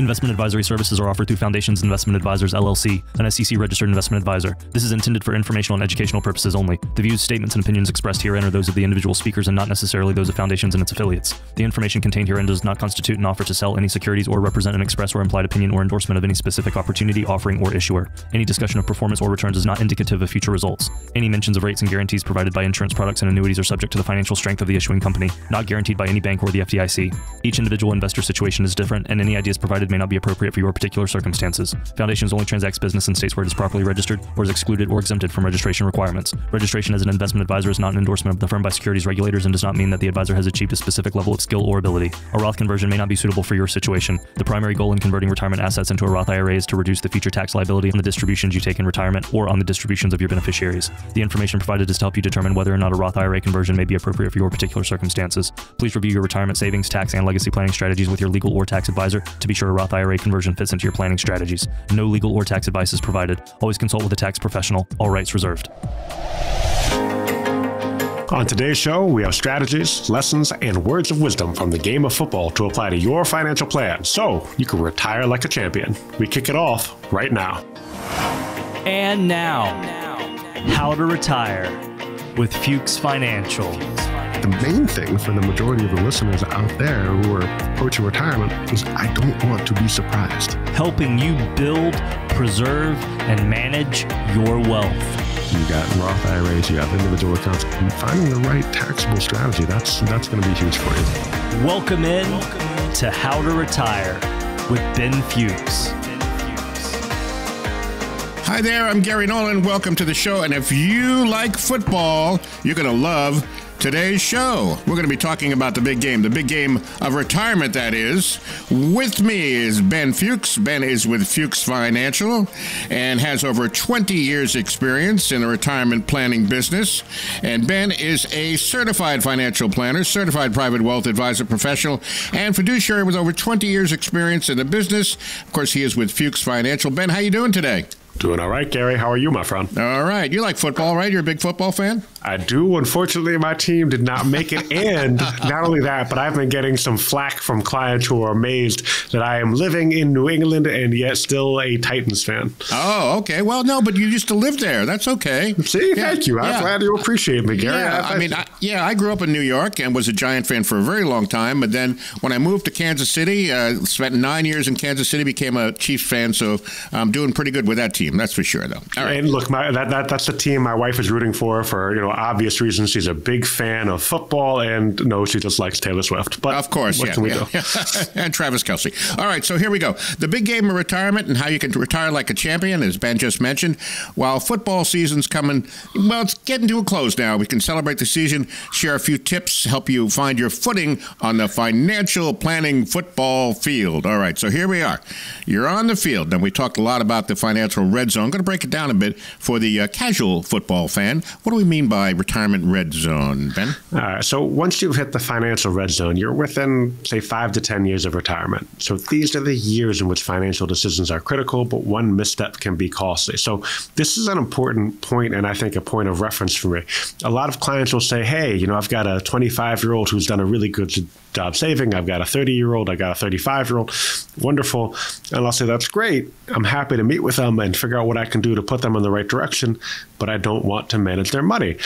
Investment advisory services are offered through Foundations Investment Advisors LLC, an SEC registered investment advisor. This is intended for informational and educational purposes only. The views, statements, and opinions expressed herein are those of the individual speakers and not necessarily those of Foundations and its affiliates. The information contained herein does not constitute an offer to sell any securities or represent an express or implied opinion or endorsement of any specific opportunity, offering, or issuer. Any discussion of performance or returns is not indicative of future results. Any mentions of rates and guarantees provided by insurance products and annuities are subject to the financial strength of the issuing company, not guaranteed by any bank or the FDIC. Each individual investor situation is different, and any ideas provided may not be appropriate for your particular circumstances. Foundations only transacts business in states where it is properly registered or is excluded or exempted from registration requirements. Registration as an investment advisor is not an endorsement of the firm by securities regulators and does not mean that the advisor has achieved a specific level of skill or ability. A Roth conversion may not be suitable for your situation. The primary goal in converting retirement assets into a Roth IRA is to reduce the future tax liability on the distributions you take in retirement or on the distributions of your beneficiaries. The information provided is to help you determine whether or not a Roth IRA conversion may be appropriate for your particular circumstances. Please review your retirement savings, tax, and legacy planning strategies with your legal or tax advisor to be sure Roth IRA conversion fits into your planning strategies. No legal or tax advice is provided. Always consult with a tax professional. All rights reserved. On today's show, we have strategies, lessons, and words of wisdom from the game of football to apply to your financial plan so you can retire like a champion. We kick it off right now. And now, how to retire with Fuchs Financial. The main thing for the majority of the listeners out there who are approaching retirement is I don't want to be surprised. Helping you build, preserve, and manage your wealth. You got Roth IRAs, you got individual accounts. And finding the right taxable strategy, that's that's going to be huge for you. Welcome in to How to Retire with Ben Fuchs. Hi there, I'm Gary Nolan. Welcome to the show. And if you like football, you're going to love today's show. We're going to be talking about the big game, the big game of retirement, that is. With me is Ben Fuchs. Ben is with Fuchs Financial and has over 20 years' experience in the retirement planning business. And Ben is a certified financial planner, certified private wealth advisor professional, and fiduciary with over 20 years' experience in the business. Of course, he is with Fuchs Financial. Ben, how you doing today? Doing all right, Gary. How are you, my friend? All right. You like football, right? You're a big football fan? I do. Unfortunately, my team did not make it. And not only that, but I've been getting some flack from clients who are amazed that I am living in New England and yet still a Titans fan. Oh, okay. Well, no, but you used to live there. That's okay. See, yeah. thank you. I'm yeah. glad you appreciate me, Gary. Yeah, I, I mean, I, yeah, I grew up in New York and was a Giant fan for a very long time. But then when I moved to Kansas City, uh, spent nine years in Kansas City, became a Chiefs fan. So I'm doing pretty good with that team. That's for sure, though. All right. And look, my, that, that that's the team my wife is rooting for for you know obvious reasons. She's a big fan of football, and no, she just likes Taylor Swift. But of course, what yeah, can we yeah, do? Yeah. and Travis Kelce. All right, so here we go. The big game of retirement and how you can retire like a champion, as Ben just mentioned. While football season's coming, well, it's getting to a close now. We can celebrate the season, share a few tips, help you find your footing on the financial planning football field. All right, so here we are. You're on the field. and we talked a lot about the financial red zone. I'm going to break it down a bit for the uh, casual football fan. What do we mean by retirement red zone, Ben? All right. So once you've hit the financial red zone, you're within, say, five to 10 years of retirement. So these are the years in which financial decisions are critical, but one misstep can be costly. So this is an important point, and I think a point of reference for me. A lot of clients will say, hey, you know, I've got a 25 year old who's done a really good job saving. I've got a 30 year old, I got a 35 year old. Wonderful. And I'll say, that's great. I'm happy to meet with them and figure out what I can do to put them in the right direction, but I don't want to manage their money.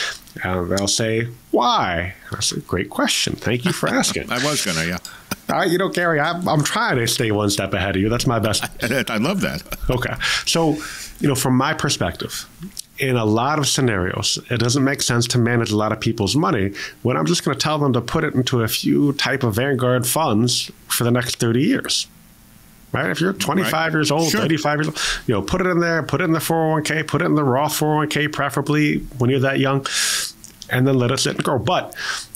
And they'll say, why? That's a great question. Thank you for asking. I was going to, yeah. Uh, you know, Gary, I'm, I'm trying to stay one step ahead of you. That's my best. I love that. Okay. So, you know, from my perspective, in a lot of scenarios, it doesn't make sense to manage a lot of people's money when I'm just going to tell them to put it into a few type of Vanguard funds for the next 30 years. Right? If you're 25 right. years old, sure. 35 years old, you know, put it in there, put it in the 401k, put it in the Roth 401k, preferably when you're that young, and then let it sit and grow. But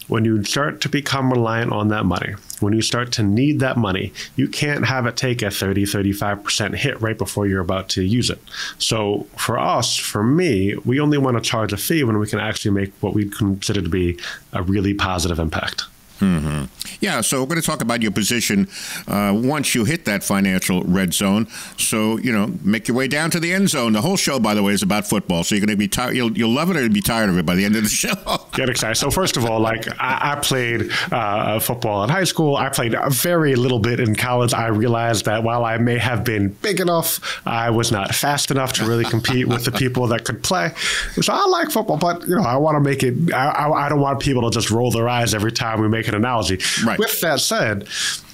when you start to become reliant on that money, when you start to need that money, you can't have it take a 30, 35% hit right before you're about to use it. So for us, for me, we only want to charge a fee when we can actually make what we consider to be a really positive impact. Mm-hmm. Yeah, so we're going to talk about your position uh, once you hit that financial red zone. So you know, make your way down to the end zone. The whole show, by the way, is about football. So you're going to be tired. You'll, you'll love it or you'll be tired of it by the end of the show. Get excited. So first of all, like I, I played uh, football in high school. I played a very little bit in college. I realized that while I may have been big enough, I was not fast enough to really compete with the people that could play. So I like football, but you know, I want to make it. I, I, I don't want people to just roll their eyes every time we make an analogy. Right. With that said,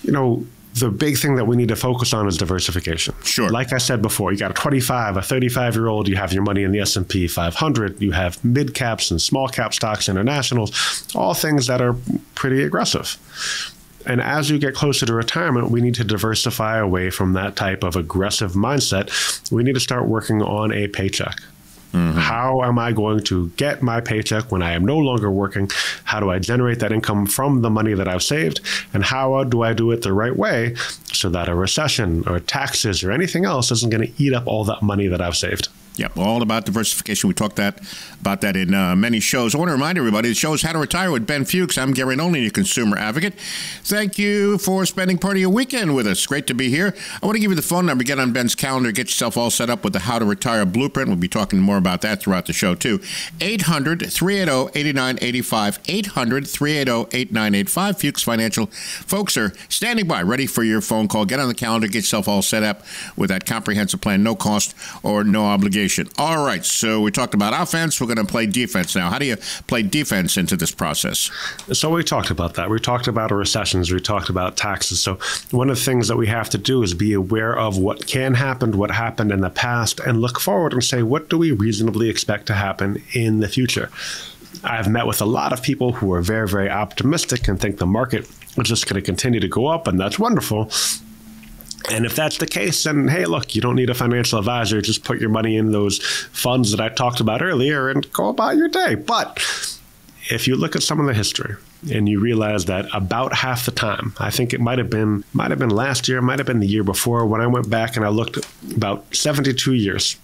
you know, the big thing that we need to focus on is diversification. Sure. Like I said before, you got a 25, a 35 year old, you have your money in the S&P 500, you have mid caps and small cap stocks, internationals, all things that are pretty aggressive. And as you get closer to retirement, we need to diversify away from that type of aggressive mindset. We need to start working on a paycheck. Mm-hmm. How am I going to get my paycheck when I am no longer working? How do I generate that income from the money that I've saved? And how do I do it the right way so that a recession or taxes or anything else isn't going to eat up all that money that I've saved? Yep, all about diversification. We talked that about that in uh, many shows. I want to remind everybody the show is How to Retire with Ben Fuchs. I'm Gary Nolan, your consumer advocate. Thank you for spending part of your weekend with us. Great to be here. I want to give you the phone number. Get on Ben's calendar. Get yourself all set up with the How to Retire blueprint. We'll be talking more about that throughout the show, too. 800 380 8985. 800 380 8985. Fuchs Financial. Folks are standing by, ready for your phone call. Get on the calendar. Get yourself all set up with that comprehensive plan. No cost or no obligation. All right, so we talked about offense. We're going to play defense now. How do you play defense into this process? So we talked about that. We talked about recessions. We talked about taxes. So one of the things that we have to do is be aware of what can happen, what happened in the past, and look forward and say, what do we reasonably expect to happen in the future? I've met with a lot of people who are very, very optimistic and think the market is just going to continue to go up, and that's wonderful. And if that's the case, then hey, look, you don't need a financial advisor. Just put your money in those funds that I talked about earlier and go about your day. But if you look at some of the history and you realize that about half the time, I think it might have been might have been last year, might have been the year before when I went back and I looked about 72 years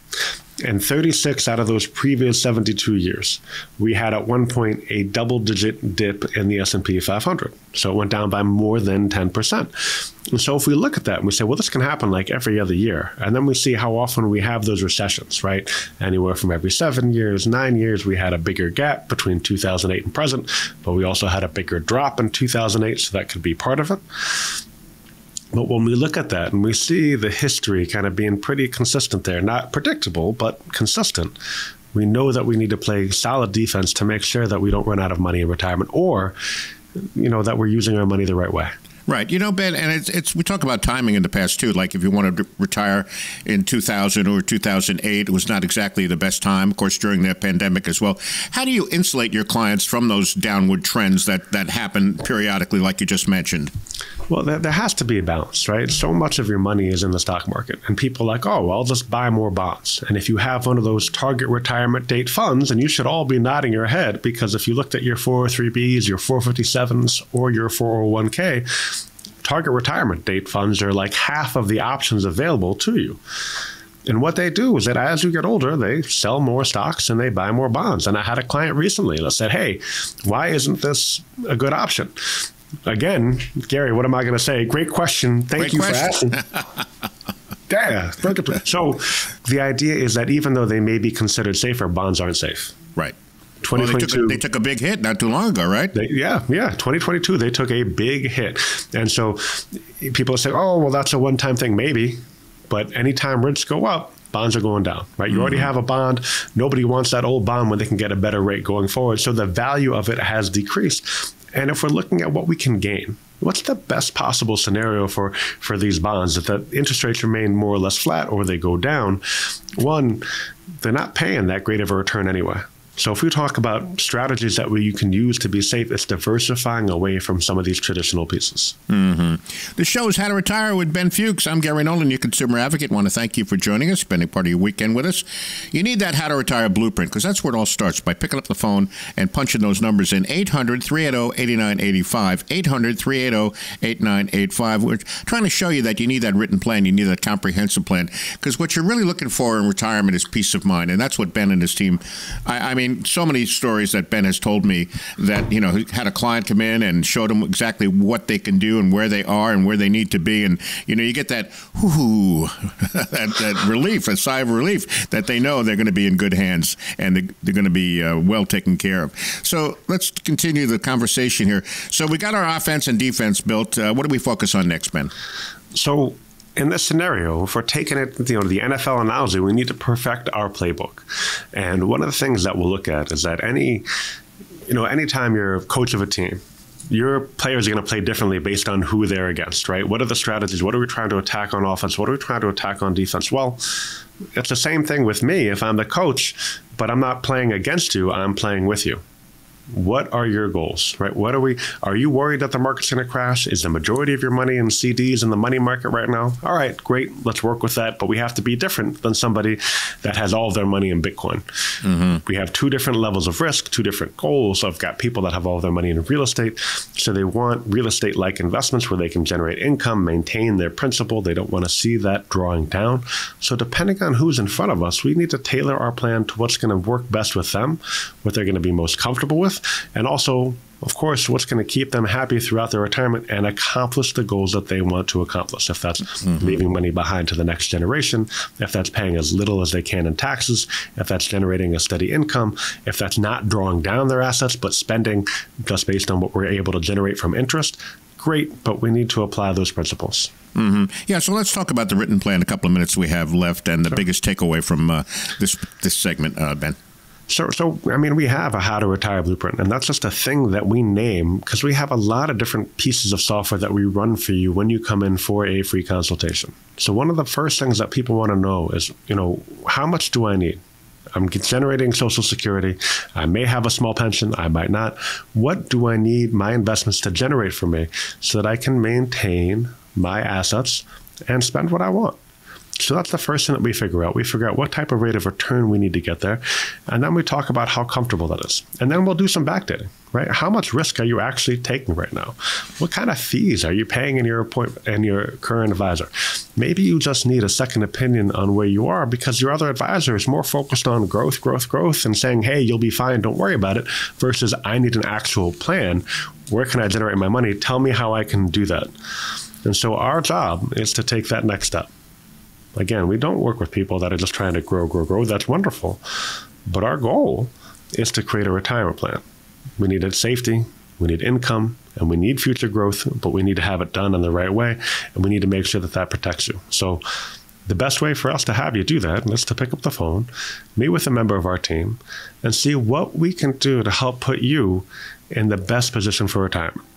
and 36 out of those previous 72 years, we had at one point a double-digit dip in the S&P 500. So it went down by more than 10%. And so if we look at that and we say, well, this can happen like every other year, and then we see how often we have those recessions, right? Anywhere from every seven years, nine years, we had a bigger gap between 2008 and present, but we also had a bigger drop in 2008, so that could be part of it. But when we look at that and we see the history kind of being pretty consistent there, not predictable, but consistent, we know that we need to play solid defense to make sure that we don't run out of money in retirement or, you know, that we're using our money the right way. Right. You know, Ben, and it's, it's we talk about timing in the past too. Like if you wanted to retire in 2000 or 2008, it was not exactly the best time. Of course, during the pandemic as well. How do you insulate your clients from those downward trends that that happen periodically, like you just mentioned? Well, there, there has to be a balance, right? So much of your money is in the stock market, and people are like, oh, well, I'll just buy more bonds. And if you have one of those target retirement date funds, and you should all be nodding your head because if you looked at your 403bs, your 457s, or your 401k, target retirement date funds are like half of the options available to you. And what they do is that as you get older, they sell more stocks and they buy more bonds. And I had a client recently that said, Hey, why isn't this a good option? Again, Gary, what am I going to say? Great question. Thank Great you question. for asking. yeah. So the idea is that even though they may be considered safer, bonds aren't safe. Right. Well, they, took a, they, took a, big hit not too long ago, right? They, yeah, yeah. 2022, they took a big hit. And so people say, oh, well, that's a one time thing. Maybe. But anytime rates go up, bonds are going down, right? You mm-hmm. already have a bond. Nobody wants that old bond when they can get a better rate going forward. So the value of it has decreased. And if we're looking at what we can gain, what's the best possible scenario for, for these bonds? If the interest rates remain more or less flat or they go down, one, they're not paying that great of a return anyway. So if we talk about strategies that we, you can use to be safe, it's diversifying away from some of these traditional pieces. Mm-hmm. The show is How to Retire with Ben Fuchs. I'm Gary Nolan, your consumer advocate. want to thank you for joining us, spending part of your weekend with us. You need that How to Retire blueprint because that's where it all starts by picking up the phone and punching those numbers in 800 380 8985. 800 380 8985. We're trying to show you that you need that written plan, you need that comprehensive plan because what you're really looking for in retirement is peace of mind. And that's what Ben and his team, I, I mean, mean, so many stories that Ben has told me that, you know, had a client come in and showed them exactly what they can do and where they are and where they need to be. And, you know, you get that, whoo, that, that relief, a sigh of relief that they know they're going to be in good hands and they're, they're going to be uh, well taken care of. So let's continue the conversation here. So we got our offense and defense built. Uh, what do we focus on next, Ben? So in this scenario, if we're taking it, you know, the NFL analogy, we need to perfect our playbook. And one of the things that we'll look at is that any, you know, anytime you're a coach of a team, your players are going to play differently based on who they're against, right? What are the strategies? What are we trying to attack on offense? What are we trying to attack on defense? Well, it's the same thing with me. If I'm the coach, but I'm not playing against you, I'm playing with you what are your goals right? What are we are you worried that the market's going to crash? Is the majority of your money in cds in the money market right now? All right great let's work with that but we have to be different than somebody that has all of their money in bitcoin. Mm-hmm. we have two different levels of risk two different goals. I've got people that have all their money in real estate so they want real estate like investments where they can generate income maintain their principal. They don't want to see that drawing down. So depending on who's in front of us we need to tailor our plan to what's going to work best with them what they're going to be most comfortable with and also of course, what's going to keep them happy throughout their retirement and accomplish the goals that they want to accomplish. If that's mm-hmm. leaving money behind to the next generation, if that's paying as little as they can in taxes, if that's generating a steady income, if that's not drawing down their assets but spending just based on what we're able to generate from interest, great, but we need to apply those principles. Mm-hmm. Yeah, so let's talk about the written plan. A couple of minutes we have left, and the sure. biggest takeaway from uh, this this segment, uh, Ben. So, so I mean, we have a how to retire blueprint, and that's just a thing that we name because we have a lot of different pieces of software that we run for you when you come in for a free consultation. So, one of the first things that people want to know is, you know, how much do I need? I'm generating Social Security. I may have a small pension. I might not. What do I need my investments to generate for me so that I can maintain my assets and spend what I want? So that's the first thing that we figure out. We figure out what type of rate of return we need to get there. And then we talk about how comfortable that is. And then we'll do some backdating, right? How much risk are you actually taking right now? What kind of fees are you paying in your appointment and your current advisor? Maybe you just need a second opinion on where you are because your other advisor is more focused on growth, growth, growth and saying, hey, you'll be fine, don't worry about it, versus I need an actual plan. Where can I generate my money? Tell me how I can do that. And so our job is to take that next step. Again, we don't work with people that are just trying to grow, grow, grow. That's wonderful. But our goal is to create a retirement plan. We need safety, we need income, and we need future growth, but we need to have it done in the right way, and we need to make sure that that protects you. So, the best way for us to have you do that is to pick up the phone, meet with a member of our team, and see what we can do to help put you in the best position for retirement.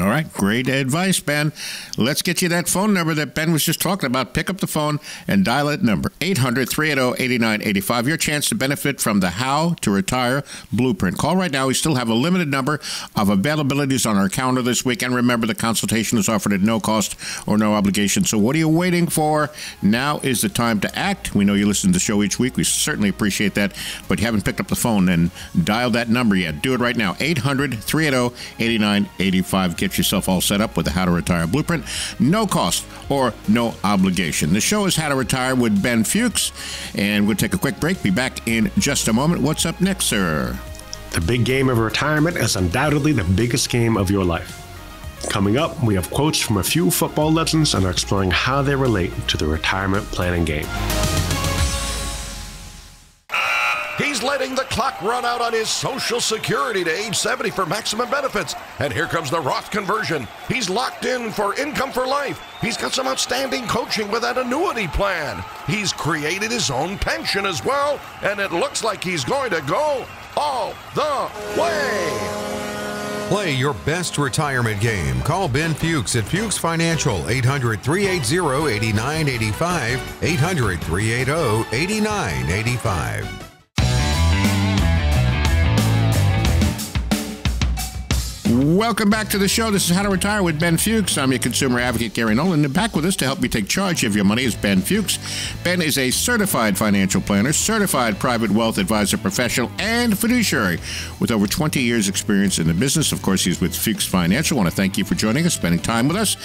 All right, great advice, Ben. Let's get you that phone number that Ben was just talking about. Pick up the phone and dial that number 800 380 8985. Your chance to benefit from the How to Retire Blueprint. Call right now. We still have a limited number of availabilities on our calendar this week. And remember, the consultation is offered at no cost or no obligation. So, what are you waiting for? Now is the time to act. We know you listen to the show each week. We certainly appreciate that. But you haven't picked up the phone and dialed that number yet. Do it right now 800 380 8985 get yourself all set up with the How to Retire Blueprint. No cost or no obligation. The show is How to Retire with Ben Fuchs, and we'll take a quick break. Be back in just a moment. What's up next, sir? The big game of retirement is undoubtedly the biggest game of your life. Coming up, we have quotes from a few football legends and are exploring how they relate to the retirement planning game. He's letting the clock run out on his Social Security to age 70 for maximum benefits. And here comes the Roth conversion. He's locked in for income for life. He's got some outstanding coaching with that annuity plan. He's created his own pension as well, and it looks like he's going to go all the way. Play your best retirement game. Call Ben Fuchs at Fuchs Financial, 800 380 8985, 800 380 8985. Welcome back to the show. This is How to Retire with Ben Fuchs. I'm your consumer advocate, Gary Nolan. And back with us to help you take charge of your money is Ben Fuchs. Ben is a certified financial planner, certified private wealth advisor professional, and fiduciary with over 20 years' experience in the business. Of course, he's with Fuchs Financial. I want to thank you for joining us, spending time with us.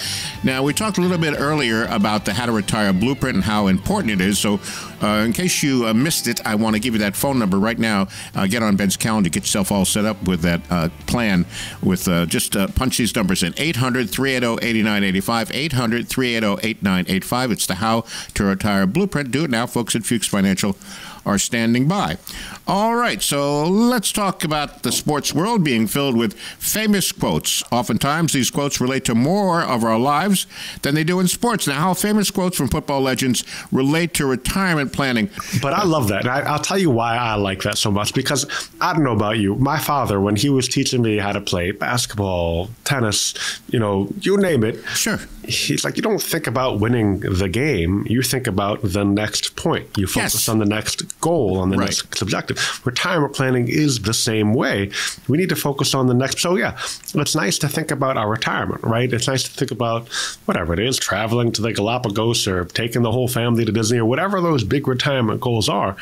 Now, we talked a little bit earlier about the How to Retire blueprint and how important it is. So, Uh, in case you uh, missed it, I want to give you that phone number right now. Uh, get on Ben's calendar, get yourself all set up with that uh, plan. With uh, just punch these numbers in 800 380 8985. 800 380 8985. It's the How to Retire Blueprint. Do it now, folks at Fuchs Financial are standing by. All right, so let's talk about the sports world being filled with famous quotes. Oftentimes, these quotes relate to more of our lives than they do in sports. Now, how famous quotes from football legends relate to retirement planning. But I love that. I, will tell you why I like that so much because I don't know about you. My father, when he was teaching me how to play basketball, tennis, you know, you name it. Sure. He's like, you don't think about winning the game. You think about the next point. You focus yes. on the next goal, on the right. next objective. Retirement planning is the same way. We need to focus on the next. So, yeah, it's nice to think about our retirement, right? It's nice to think about whatever it is traveling to the Galapagos or taking the whole family to Disney or whatever those big retirement goals are.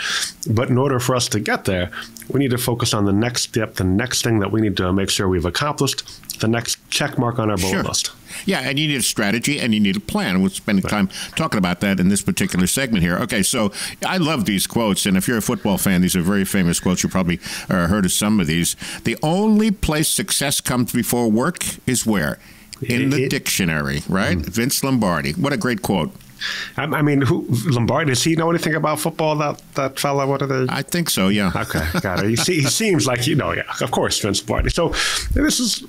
But in order for us to get there, we need to focus on the next step, the next thing that we need to make sure we've accomplished, the next check mark on our bullet sure. list. Yeah, and you need a strategy and you need a plan. We're spending right. time talking about that in this particular segment here. Okay, so I love these quotes, and if you're a football fan, these are very famous quotes. You probably uh, heard of some of these. The only place success comes before work is where? In the it, dictionary, right? Mm-hmm. Vince Lombardi. What a great quote. I mean, who Lombardi? Does he know anything about football? That that fella? What are they? I think so. Yeah. Okay, got it. He, he seems like you know. Yeah, of course, Vince Lombardi. So this is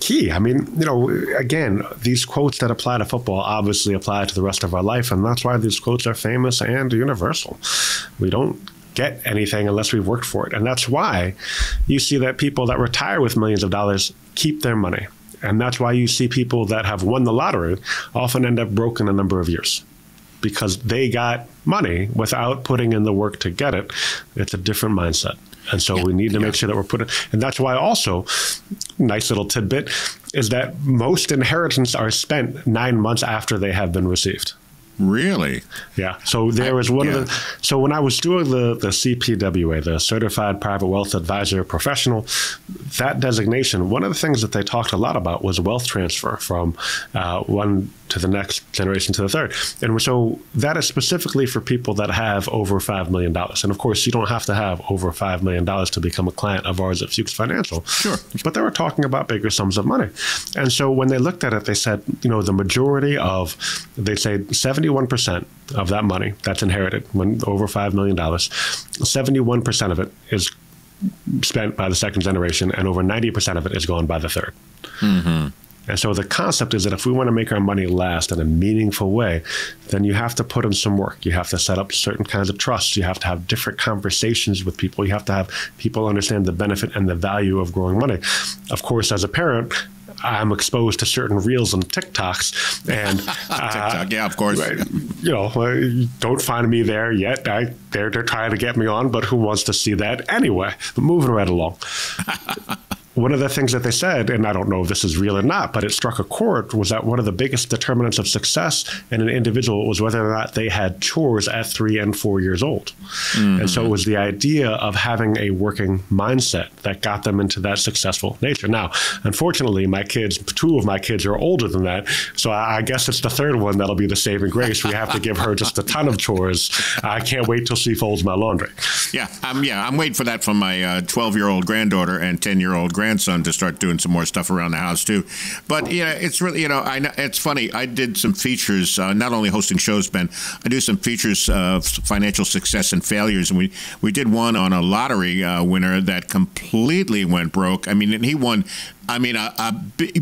key. I mean, you know, again, these quotes that apply to football obviously apply to the rest of our life, and that's why these quotes are famous and universal. We don't get anything unless we've worked for it, and that's why you see that people that retire with millions of dollars keep their money. And that's why you see people that have won the lottery often end up broke in a number of years because they got money without putting in the work to get it. It's a different mindset. And so yeah, we need to yeah. make sure that we're putting, and that's why also, nice little tidbit, is that most inheritance are spent nine months after they have been received. Really? Yeah. So there was one yeah. of the. So when I was doing the the CPWA, the Certified Private Wealth Advisor Professional, that designation, one of the things that they talked a lot about was wealth transfer from uh, one to the next generation to the third. And so that is specifically for people that have over $5 million. And of course, you don't have to have over $5 million to become a client of ours at Fuchs Financial. Sure. But they were talking about bigger sums of money. And so when they looked at it, they said, you know, the majority of, they say 71% of that money that's inherited when over $5 million, 71% of it is spent by the second generation, and over 90% of it is gone by the 3rd mm-hmm. And so the concept is that if we want to make our money last in a meaningful way, then you have to put in some work. You have to set up certain kinds of trusts. You have to have different conversations with people. You have to have people understand the benefit and the value of growing money. Of course, as a parent, I'm exposed to certain reels and TikToks, and uh, TikTok, yeah, of course. You know, uh, don't find me there yet. I, they're they're trying to get me on, but who wants to see that anyway? moving right along. one of the things that they said, and I don't know if this is real or not, but it struck a chord, was that one of the biggest determinants of success in an individual was whether or not they had chores at three and four years old. Mm-hmm. And so it was the idea of having a working mindset that got them into that successful nature. Now, unfortunately, my kids, two of my kids are older than that. So I guess it's the third one that'll be the saving grace. We have to give her just a ton of chores. I can't wait till she folds my laundry. Yeah, I'm, yeah, I'm waiting for that from my 12 uh, year old granddaughter and 10 year old grandson grandson to start doing some more stuff around the house too. But yeah, it's really you know I it's funny. I did some features, uh, not only hosting shows, Ben. I do some features of financial success and failures, and we we did one on a lottery uh, winner that completely went broke. I mean, he won I mean, a,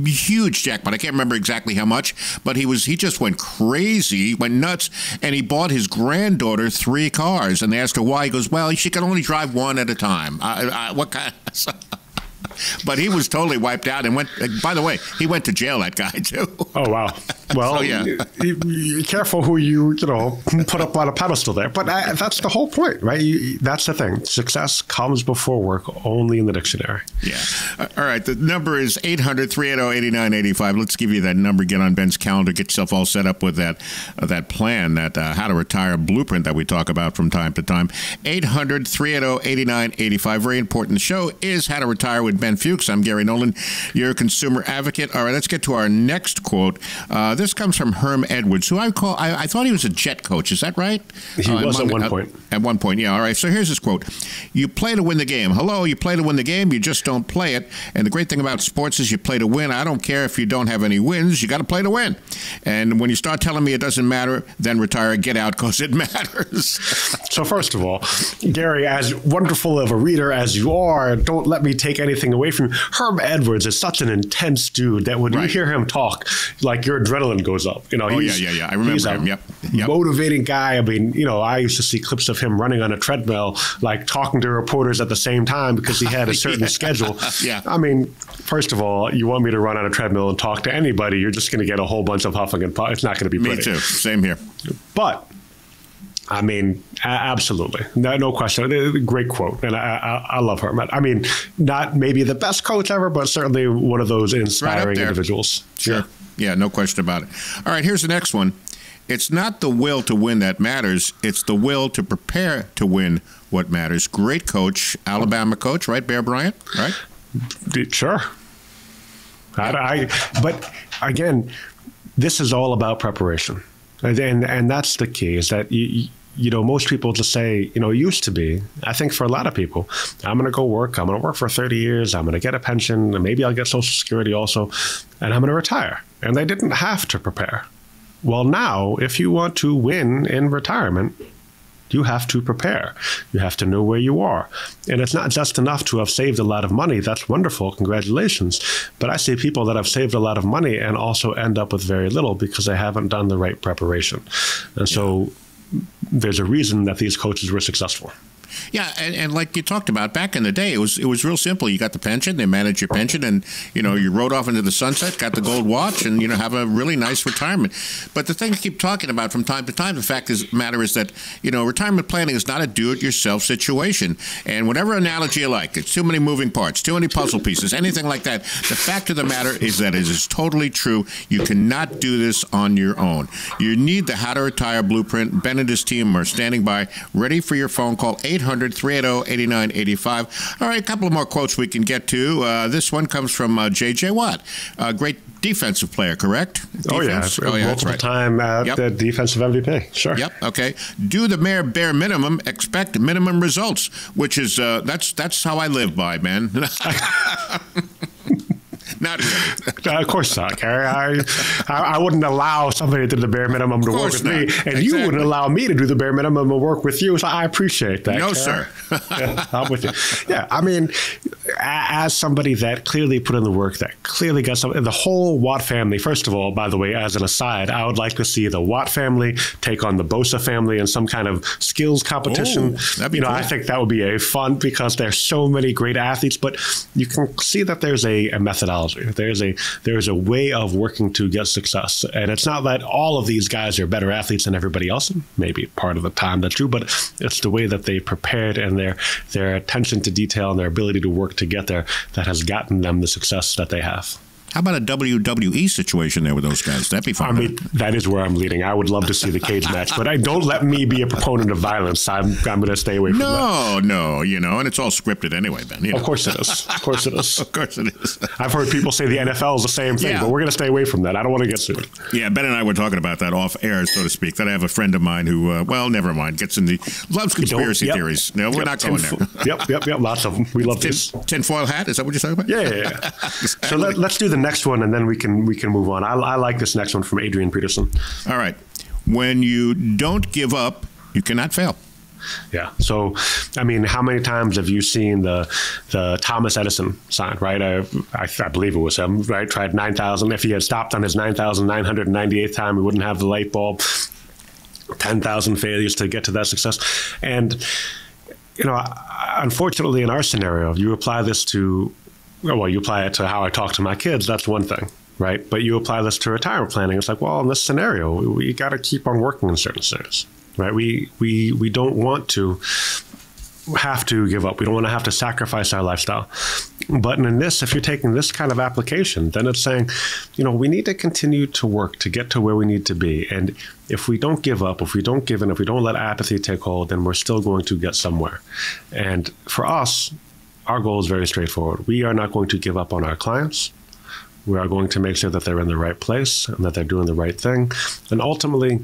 huge jackpot. I can't remember exactly how much, but he was he just went crazy, went nuts, and he bought his granddaughter three cars. And they asked her why. He goes, "Well, she can only drive one at a time. I, I, what kind?" but he was totally wiped out and went. By the way, he went to jail. That guy too. Oh wow. Well, so, yeah. You, you, careful who you you know put up on a pedestal there. But I, that's the whole point, right? You, that's the thing. Success comes before work, only in the dictionary. Yeah. Uh, all right. The number is 800-380-8985. Let's give you that number. Get on Ben's calendar. Get yourself all set up with that uh, that plan, that uh, how to retire blueprint that we talk about from time to time. 800-380-8985. Very important. The show is how to retire with Ben Fuchs. I'm Gary Nolan, your consumer advocate. All right, let's get to our next quote. Uh, Uh, this comes from Herm Edwards, who I call, I, I, thought he was a jet coach. Is that right? He uh, was at one point. At one point, yeah. All right. So here's his quote You play to win the game. Hello, you play to win the game, you just don't play it. And the great thing about sports is you play to win. I don't care if you don't have any wins, you got to play to win. And when you start telling me it doesn't matter, then retire, get out because it matters. so, first of all, Gary, as wonderful of a reader as you are, don't let me take anything away from you. Herm Edwards is such an intense dude that when right. you hear him talk, like your adrenaline goes up. You know, oh, yeah, yeah, yeah. I remember him. Yep. yep. Motivating guy. I mean, you know, I used to see clips of him running on a treadmill, like talking to reporters at the same time because he had a certain yeah. schedule. yeah. I mean, first of all, you want me to run on a treadmill and talk to anybody, you're just going to get a whole bunch of huffing and puffing. It's not going to be pretty. Me too. Same here. But I mean, absolutely, no, no question. Uh, great quote, and I, I, I love her. I mean, not maybe the best coach ever, but certainly one of those inspiring right individuals. Sure, yeah. yeah, no question about it. All right, here's the next one. It's not the will to win that matters; it's the will to prepare to win what matters. Great coach, Alabama coach, right? Bear Bryant, right? Sure. I, I, but again, this is all about preparation. And, and that's the key is that you, you know, most people just say, you know, it used to be. I think for a lot of people, I'm going to go work. I'm going to work for 30 years. I'm going to get a pension. And maybe I'll get Social Security also. And I'm going to retire. And they didn't have to prepare. Well, now, if you want to win in retirement, you have to prepare. You have to know where you are. And it's not just enough to have saved a lot of money. That's wonderful. Congratulations. But I see people that have saved a lot of money and also end up with very little because they haven't done the right preparation. And so there's a reason that these coaches were successful. Yeah, and, and, like you talked about back in the day, it was it was real simple. You got the pension, they manage your pension, and you know you rode off into the sunset, got the gold watch, and you know have a really nice retirement. But the thing I keep talking about from time to time, the fact is matter is that you know retirement planning is not a do-it-yourself situation. And whatever analogy you like, it's too many moving parts, too many puzzle pieces, anything like that. The fact of the matter is that it is totally true. You cannot do this on your own. You need the How to Retire blueprint. Ben and his team are standing by, ready for your phone call. 800 800 380 8985. All right, a couple of more quotes we can get to. Uh, this one comes from uh, J.J. Watt, a great defensive player, correct? Defense? Oh, yeah. Oh, yeah Multiple right. time uh, yep. the defensive MVP. Sure. Yep. Okay. Do the mere bare minimum, expect minimum results, which is, uh, that's, that's how I live by, man. Not really. of course not, Gary. I, I, wouldn't allow somebody to do the bare minimum to work with not. me, and exactly. you wouldn't allow me to do the bare minimum to work with you. So I appreciate that. No, sir. yeah, I'm with you. Yeah, I mean, as somebody that clearly put in the work, that clearly got some, the whole Watt family. First of all, by the way, as an aside, I would like to see the Watt family take on the Bosa family in some kind of skills competition. Oh, you know, cool. I think that would be a fun because there's so many great athletes, but you can see that there's a, a methodology. There's a there's a way of working to get success, and it's not that all of these guys are better athletes than everybody else. Maybe part of the time that's true, but it's the way that they prepared and their their attention to detail and their ability to work to get there that has gotten them the success that they have. How about a WWE situation there with those guys? That'd be fun. I mean, that is where I'm leading. I would love to see the cage match, but I don't let me be a proponent of violence. I'm, I'm going to stay away from no, that. No, no, you know, and it's all scripted anyway, Ben. You know. Of course it is. Of course it is. of course it is. I've heard people say the NFL is the same thing, yeah. but we're going to stay away from that. I don't want to get sued. Yeah, Ben and I were talking about that off air, so to speak. That I have a friend of mine who, uh, well, never mind, gets in the loves conspiracy yep. theories. No, we're yep. not going there. yep, yep, yep. Lots of them. We love tin, this. Tinfoil hat. Is that what you're talking about? Yeah, yeah. yeah. so let, us do the next one, and then we can we can move on. I, I like this next one from Adrian Peterson. All right, when you don't give up, you cannot fail. Yeah. So, I mean, how many times have you seen the the Thomas Edison sign? Right. I, I, I believe it was him. Right. Tried nine thousand. If he had stopped on his nine thousand nine hundred ninety eighth time, he wouldn't have the light bulb. Ten thousand failures to get to that success, and you know, unfortunately, in our scenario, you apply this to well, you apply it to how I talk to my kids. That's one thing, right? But you apply this to retirement planning. It's like, well, in this scenario, we, we got to keep on working in certain scenarios, right? We we we don't want to have to give up. We don't want to have to sacrifice our lifestyle. But in this, if you're taking this kind of application, then it's saying, you know, we need to continue to work to get to where we need to be. And if we don't give up, if we don't give in, if we don't let apathy take hold, then we're still going to get somewhere. And for us, our goal is very straightforward. We are not going to give up on our clients. We are going to make sure that they're in the right place and that they're doing the right thing. And ultimately,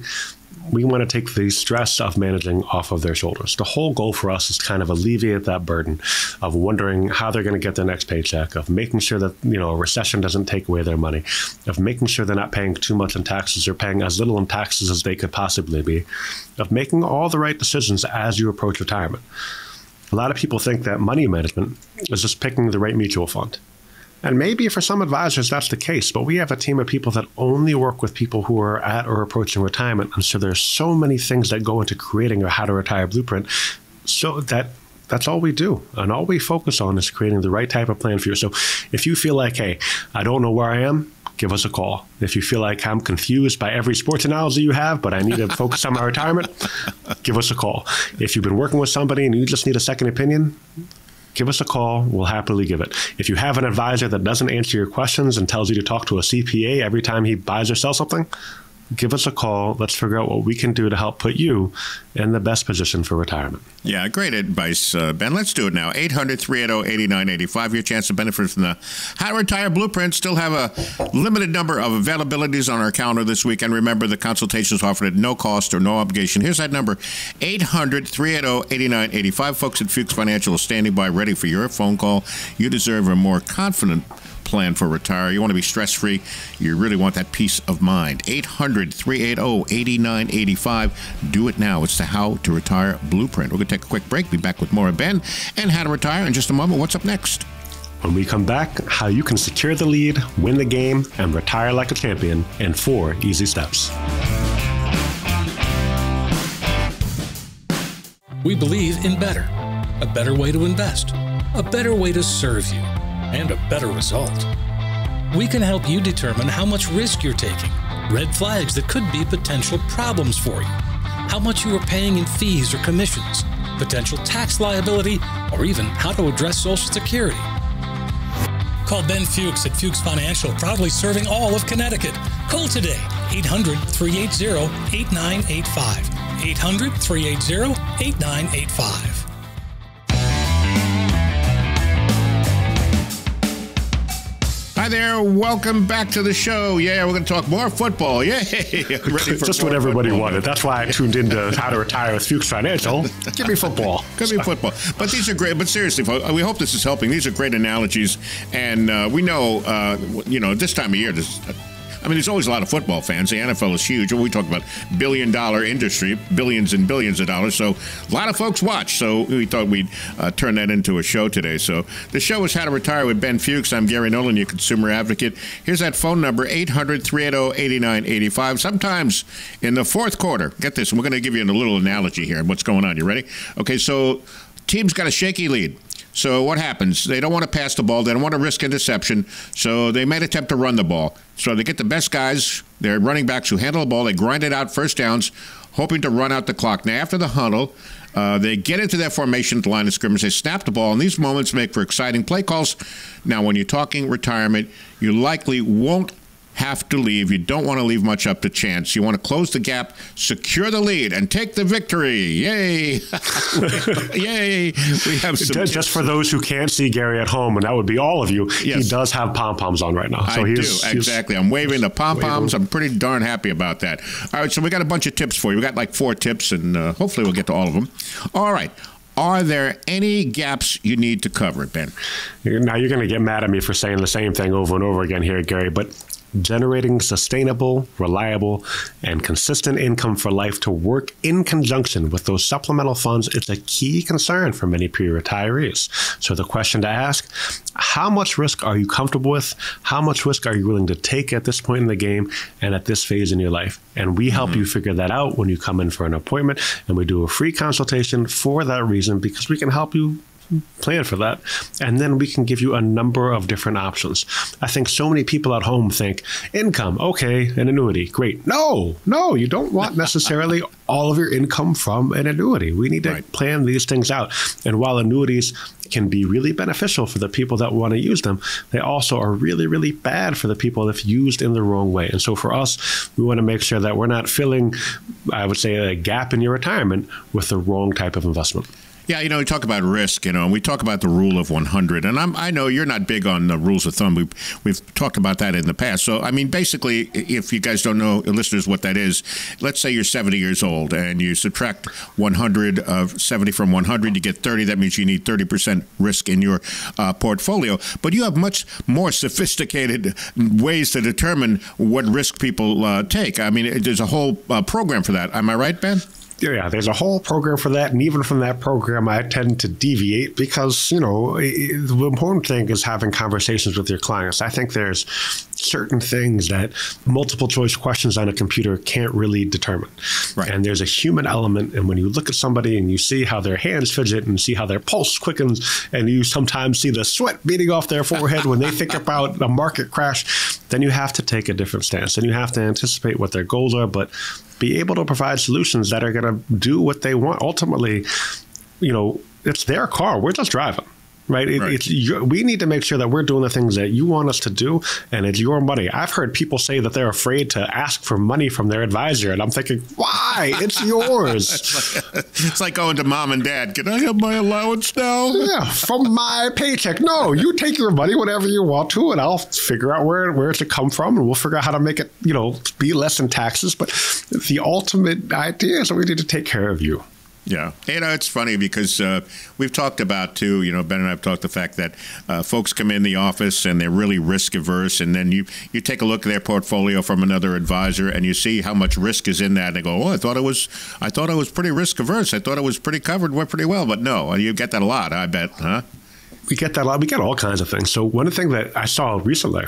we want to take the stress of managing off of their shoulders. The whole goal for us is kind of alleviate that burden of wondering how they're going to get their next paycheck, of making sure that you know a recession doesn't take away their money, of making sure they're not paying too much in taxes or paying as little in taxes as they could possibly be, of making all the right decisions as you approach retirement. A lot of people think that money management is just picking the right mutual fund. And maybe for some advisors that's the case, but we have a team of people that only work with people who are at or approaching retirement. And so there's so many things that go into creating a how to retire blueprint. So that that's all we do. And all we focus on is creating the right type of plan for you. So if you feel like, hey, I don't know where I am, give us a call. If you feel like I'm confused by every sports analogy you have, but I need to focus on my retirement, give us a call. If you've been working with somebody and you just need a second opinion, give us a call. We'll happily give it. If you have an advisor that doesn't answer your questions and tells you to talk to a CPA every time he buys or sells something, give us a call. Let's figure out what we can do to help put you in the best position for retirement. Yeah, great advice, uh, Ben. Let's do it now. 800 380 8985. Your chance to benefit from the How to Retire Blueprint. Still have a limited number of availabilities on our calendar this week. And remember, the consultation is offered at no cost or no obligation. Here's that number 800 380 8985. Folks at Fuchs Financial are standing by ready for your phone call. You deserve a more confident plan for retire. You want to be stress free. You really want that peace of mind. 800 380 8985. Do it now. It's the How to Retire Blueprint. We're going to take a quick break. Be back with more of Ben and How to Retire in just a moment. What's up next? When we come back, how you can secure the lead, win the game, and retire like a champion in four easy steps. We believe in better. A better way to invest, a better way to serve you and a better result. We can help you determine how much risk you're taking, red flags that could be potential problems for you, how much you are paying in fees or commissions, potential tax liability, or even how to address Social Security. Call Ben Fuchs at Fuchs Financial, proudly serving all of Connecticut. Call today, 800 380 8985. 800 380 8985. Hi there. Welcome back to the show. Yeah, we're going to talk more football. Yay. Just what everybody football. wanted. That's why I tuned into How to Retire with Fuchs Financial. Give me football. Give me football. But these are great. But seriously, we hope this is helping. These are great analogies. And uh, we know, uh, you know, this time of year, this I mean, there's always a lot of football fans. The NFL is huge. We talk about billion dollar industry, billions and billions of dollars. So a lot of folks watch. So we thought we'd uh, turn that into a show today. So the show is How to Retire with Ben Fuchs. I'm Gary Nolan, your consumer advocate. Here's that phone number 800 380 8985. Sometimes in the fourth quarter, get this, we're going to give you a little analogy here. And what's going on? You ready? Okay, so team's got a shaky lead. So what happens? They don't want to pass the ball. They don't want to risk interception. So they might attempt to run the ball. So they get the best guys, their running backs who handle the ball. They grind it out first downs, hoping to run out the clock. Now after the huddle, uh, they get into their formation at the line of scrimmage. They snap the ball, and these moments make for exciting play calls. Now, when you're talking retirement, you likely won't have to leave. You don't want to leave much up to chance. You want to close the gap, secure the lead, and take the victory. Yay! Yay! We have some just, for those who can't see Gary at home, and that would be all of you. Yes. He does have pom poms on right now. So I do exactly. I'm waving the pom poms. I'm pretty darn happy about that. All right, so we got a bunch of tips for you. We got like four tips, and uh, hopefully we'll get to all of them. All right. Are there any gaps you need to cover, Ben? Now you're going to get mad at me for saying the same thing over and over again here, Gary, but generating sustainable, reliable, and consistent income for life to work in conjunction with those supplemental funds is a key concern for many pre retirees. So, the question to ask how much risk are you comfortable with? How much risk are you willing to take at this point in the game and at this phase in your life? And we help mm-hmm. you figure that out when you come in for an appointment, and we do a free consultation for that reason because we can help you plan for that. And then we can give you a number of different options. I think so many people at home think income, okay, an annuity, great. No, no, you don't want necessarily all of your income from an annuity. We need to right. plan these things out. And while annuities can be really beneficial for the people that want to use them, they also are really, really bad for the people if used in the wrong way. And so for us, we want to make sure that we're not filling, I would say, a gap in your retirement with the wrong type of investment. Yeah, you know, we talk about risk, you know, and we talk about the rule of 100. And I'm, I know you're not big on the rules of thumb. We've, we've talked about that in the past. So, I mean, basically, if you guys don't know, listeners, what that is, let's say you're 70 years old and you subtract 100 of 70 from 100, you get 30. That means you need 30% risk in your uh, portfolio. But you have much more sophisticated ways to determine what risk people uh, take. I mean, there's a whole uh, program for that. Am I right, Ben? Yeah, there's a whole program for that. And even from that program, I tend to deviate because, you know, the important thing is having conversations with your clients. I think there's certain things that multiple choice questions on a computer can't really determine. Right. And there's a human element. And when you look at somebody and you see how their hands fidget and see how their pulse quickens, and you sometimes see the sweat beating off their forehead when they think about a market crash, then you have to take a different stance and you have to anticipate what their goals are, but be able to provide solutions that are going to do what they want. Ultimately, you know, it's their car. We're just driving right? It, right. It's we need to make sure that we're doing the things that you want us to do, and it's your money. I've heard people say that they're afraid to ask for money from their advisor, and I'm thinking, why? It's yours. it's, like, it's like going to mom and dad. Can I have my allowance now? Yeah, from my paycheck. No, you take your money whatever you want to, and I'll figure out where where to come from, and we'll figure out how to make it, you know, be less in taxes. But the ultimate idea is that we need to take care of you. Yeah, you know it's funny because uh, we've talked about too. You know, Ben and I have talked the fact that uh, folks come in the office and they're really risk averse, and then you you take a look at their portfolio from another advisor and you see how much risk is in that, and they go, "Oh, I thought it was, I thought it was pretty risk averse. I thought it was pretty covered, went pretty well." But no, you get that a lot, I bet, huh? We get that a lot. We get all kinds of things. So one thing that I saw recently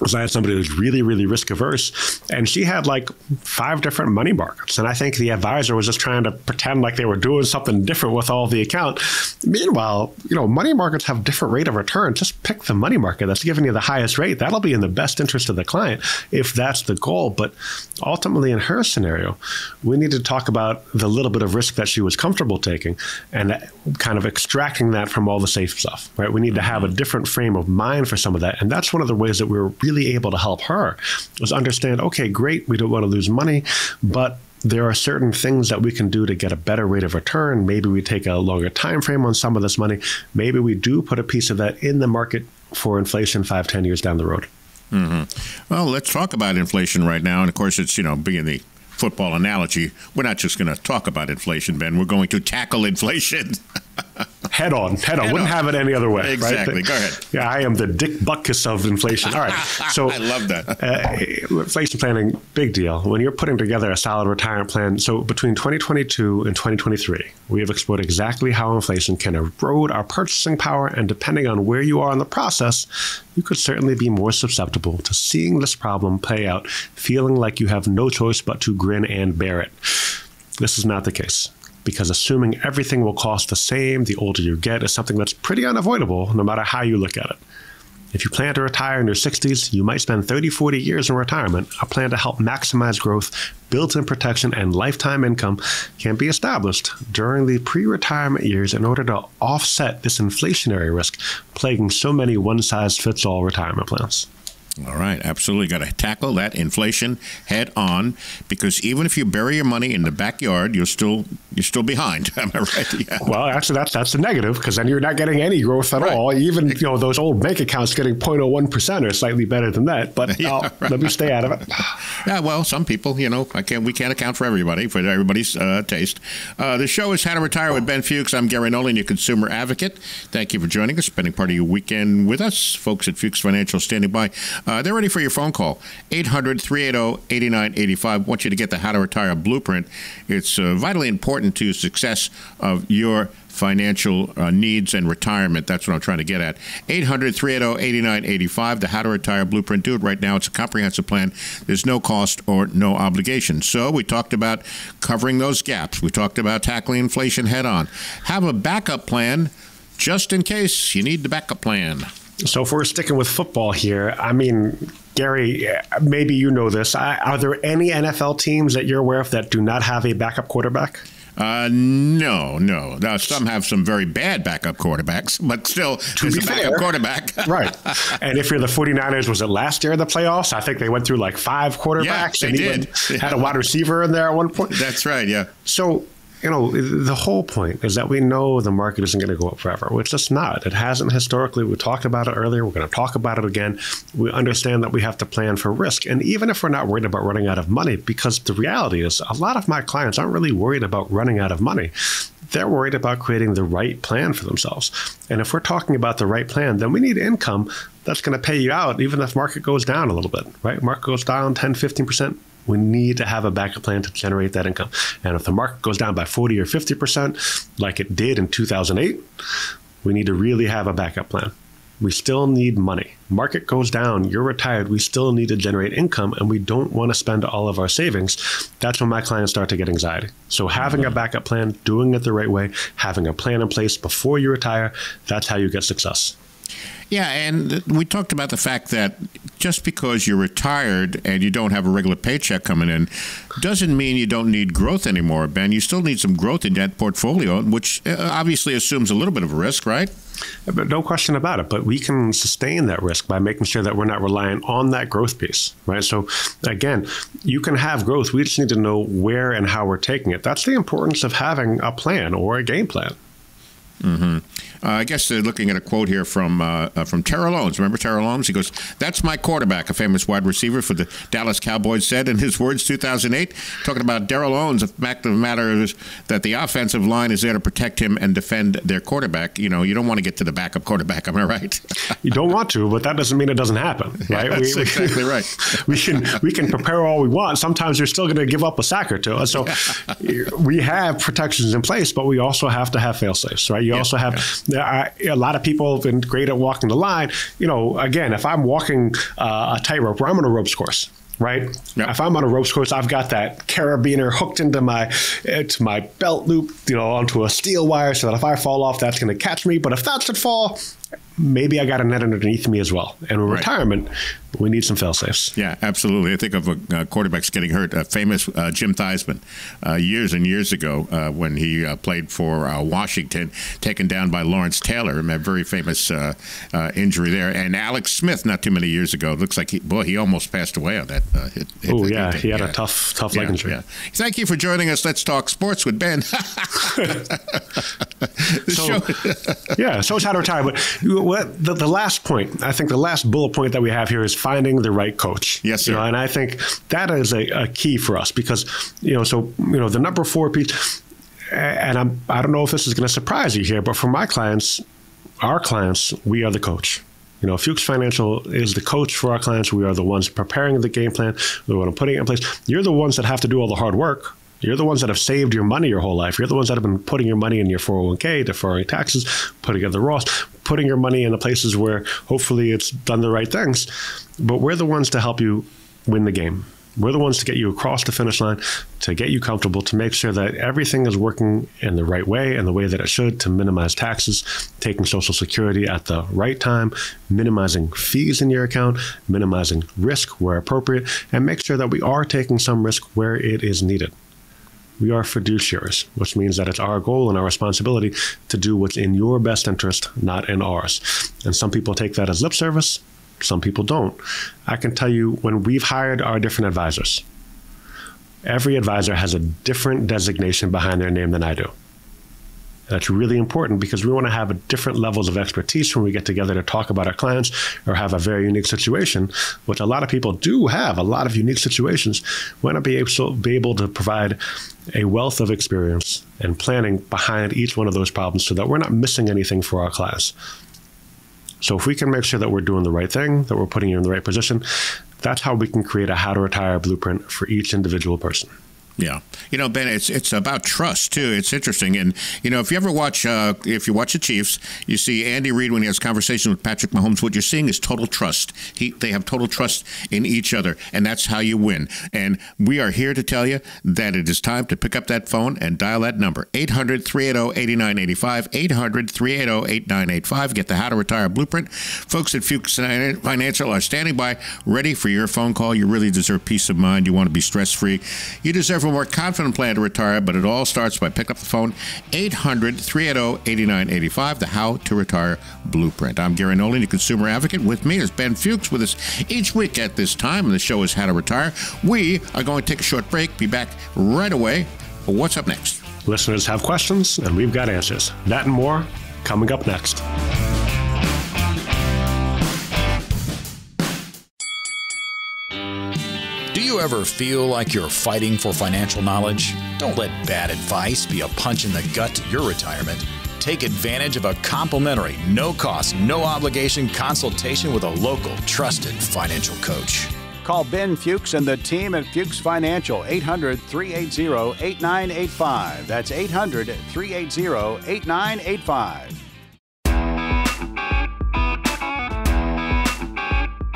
was I had somebody who's really, really risk averse, and she had like five different money markets. And I think the advisor was just trying to pretend like they were doing something different with all the account. Meanwhile, you know, money markets have different rate of return. Just pick the money market that's giving you the highest rate. That'll be in the best interest of the client if that's the goal. But ultimately, in her scenario, we need to talk about the little bit of risk that she was comfortable taking and kind of extracting that from all the safe stuff, right? We need to have a mm-hmm. different frame of mind for some of that. And that's one of the ways that we're really really able to help her was understand okay, great, we don't want to lose money, but there are certain things that we can do to get a better rate of return. Maybe we take a longer time frame on some of this money. Maybe we do put a piece of that in the market for inflation five, ten years down the road. Mm-hmm. Well, let's talk about inflation right now. And of course, it's, you know, being the football analogy, we're not just going to talk about inflation, Ben. We're going to tackle inflation. head on, head on. Head Wouldn't on. have it any other way. Exactly. Right? Go ahead. Yeah, I am the Dick Butkus of inflation. All right. So I love that. uh, inflation planning, big deal. When you're putting together a solid retirement plan, so between 2022 and 2023, we have explored exactly how inflation can erode our purchasing power, and depending on where you are in the process, you could certainly be more susceptible to seeing this problem play out, feeling like you have no choice but to grin and bear it. This is not the case because assuming everything will cost the same the older you get is something that's pretty unavoidable no matter how you look at it. If you plan to retire in your 60s, you might spend 30, 40 years in retirement. A plan to help maximize growth, built in protection, and lifetime income can be established during the pre retirement years in order to offset this inflationary risk plaguing so many one size fits all retirement plans. All right, absolutely. Got to tackle that inflation head on because even if you bury your money in the backyard, you're still you're still behind. Am I right? Yeah. Well, actually, that's that's the negative because then you're not getting any growth at right. all. Even you know those old bank accounts getting 0.01 percent or slightly better than that. But yeah, uh, right. let me stay out of it. yeah, well, some people, you know, I can't. We can't account for everybody for everybody's uh, taste. Uh, the show is How to Retire with Ben Fuchs. I'm Gary Nolan, your consumer advocate. Thank you for joining us, spending part of your weekend with us, folks at Fuchs Financial, standing by. Uh, they're ready for your phone call. 800 380 8985. want you to get the How to Retire blueprint. It's uh, vitally important to success of your financial uh, needs and retirement. That's what I'm trying to get at. 800 380 8985, the How to Retire Blueprint. Do it right now. It's a comprehensive plan. There's no cost or no obligation. So, we talked about covering those gaps. We talked about tackling inflation head on. Have a backup plan just in case you need the backup plan. So if we're sticking with football here, I mean, Gary, maybe you know this. Are there any NFL teams that you're aware of that do not have a backup quarterback? Uh, no, no. Now, some have some very bad backup quarterbacks, but still, to there's a fair, backup quarterback. right. And if you're the 49ers, was it last year in the playoffs? I think they went through like five quarterbacks yeah, and even yeah. had a wide receiver in there at one point. That's right, yeah. So you know, the whole point is that we know the market isn't going to go up forever. It's just not. It hasn't historically. We talked about it earlier. We're going to talk about it again. We understand that we have to plan for risk. And even if we're not worried about running out of money, because the reality is a lot of my clients aren't really worried about running out of money. They're worried about creating the right plan for themselves. And if we're talking about the right plan, then we need income that's going to pay you out, even if market goes down a little bit, right? Market goes down 10, 15%. We need to have a backup plan to generate that income. And if the market goes down by 40 or 50%, like it did in 2008, we need to really have a backup plan. We still need money. Market goes down, you're retired, we still need to generate income and we don't want to spend all of our savings. That's when my clients start to get anxiety. So having a backup plan, doing it the right way, having a plan in place before you retire, that's how you get success. Yeah, and we talked about the fact that just because you're retired and you don't have a regular paycheck coming in doesn't mean you don't need growth anymore, Ben. You still need some growth in that portfolio, which uh, obviously assumes a little bit of a risk, right? But no question about it. But we can sustain that risk by making sure that we're not relying on that growth piece, right? So again, you can have growth. We just need to know where and how we're taking it. That's the importance of having a plan or a game plan. Mm-hmm. Uh, I guess they're looking at a quote here from uh, uh, from Terrell Owens. Remember Terrell Owens? He goes, "That's my quarterback," a famous wide receiver for the Dallas Cowboys said in his words, 2008, talking about Darrell Owens. The fact of the matter is that the offensive line is there to protect him and defend their quarterback. You know, you don't want to get to the backup quarterback. Am I right? you don't want to, but that doesn't mean it doesn't happen, right? That's we, exactly right. we can we can prepare all we want. Sometimes you're still going to give up a sack or two. So we have protections in place, but we also have to have fail safes, right? You yeah, also have. Yeah I, a lot of people have been great at walking the line. You know, again, if I'm walking uh, a tightrope or I'm on a ropes course, right? Yep. If I'm on a ropes course, I've got that carabiner hooked into my to my belt loop, you know, onto a steel wire, so that if I fall off, that's going to catch me. But if that should fall, maybe I got a net underneath me as well. And in right. retirement, we need some fail safes. Yeah, absolutely. I think of a, uh, quarterbacks getting hurt. A famous uh, Jim Theismann, uh, years and years ago, uh, when he uh, played for uh, Washington, taken down by Lawrence Taylor, a very famous injury there. And Alex Smith, not too many years ago, looks like he, boy, he almost passed away on that. hit, hit oh yeah, he had yeah. a tough, tough leg injury. Yeah. Thank you for joining us. Let's talk sports with Ben. so, yeah, so it's how to retire. But what the, the last point, I think the last bullet point that we have here is finding the right coach. Yes, sir. You know, and I think that is a, a key for us because you know, so you know, the number four piece. And I'm, I don't know if this is going to surprise you here, but for my clients, our clients, we are the coach. You know, Fuchs Financial is the coach for our clients. We are the ones preparing the game plan, the one putting it in place. You're the ones that have to do all the hard work. You're the ones that have saved your money your whole life. You're the ones that have been putting your money in your 401k, deferring taxes, putting in the Roth, putting your money in the places where hopefully it's done the right things. But we're the ones to help you win the game. We're the ones to get you across the finish line, to get you comfortable, to make sure that everything is working in the right way and the way that it should, to minimize taxes, taking Social Security at the right time, minimizing fees in your account, minimizing risk where appropriate, and make sure that we are taking some risk where it is needed we are fiduciaries, which means that it's our goal and our responsibility to do what's in your best interest, not in ours. And some people take that as lip service, some people don't. I can tell you when we've hired our different advisors, every advisor has a different designation behind their name than I do. That's really important because we want to have different levels of expertise when we get together to talk about our clients or have a very unique situation, which a lot of people do have a lot of unique situations. We want to be able to, be able to provide a wealth of experience and planning behind each one of those problems so that we're not missing anything for our clients. So if we can make sure that we're doing the right thing, that we're putting you in the right position, that's how we can create a how to retire blueprint for each individual person. Yeah, you know, Ben, it's it's about trust too. It's interesting, and you know, if you ever watch, uh, if you watch the Chiefs, you see Andy Reid when he has conversations with Patrick Mahomes. What you're seeing is total trust. He, they have total trust in each other, and that's how you win. And we are here to tell you that it is time to pick up that phone and dial that number 800-380-8985, 800-380-8985. Get the How to Retire Blueprint. Folks at Fuchs Financial are standing by, ready for your phone call. You really deserve peace of mind. You want to be stress free. You deserve a more confident plan to retire, but it all starts by picking up the phone 800 380 8985, the How to Retire Blueprint. I'm Gary Nolan, your consumer advocate. With me is Ben Fuchs with us each week at this time, and the show is How to Retire. We are going to take a short break, be back right away. What's up next? Listeners have questions, and we've got answers. That and more coming up next. You ever feel like you're fighting for financial knowledge? Don't let bad advice be a punch in the gut to your retirement. Take advantage of a complimentary, no cost, no obligation consultation with a local, trusted financial coach. Call Ben Fuchs and the team at Fuchs Financial 800 380 8985. That's 800 380 8985.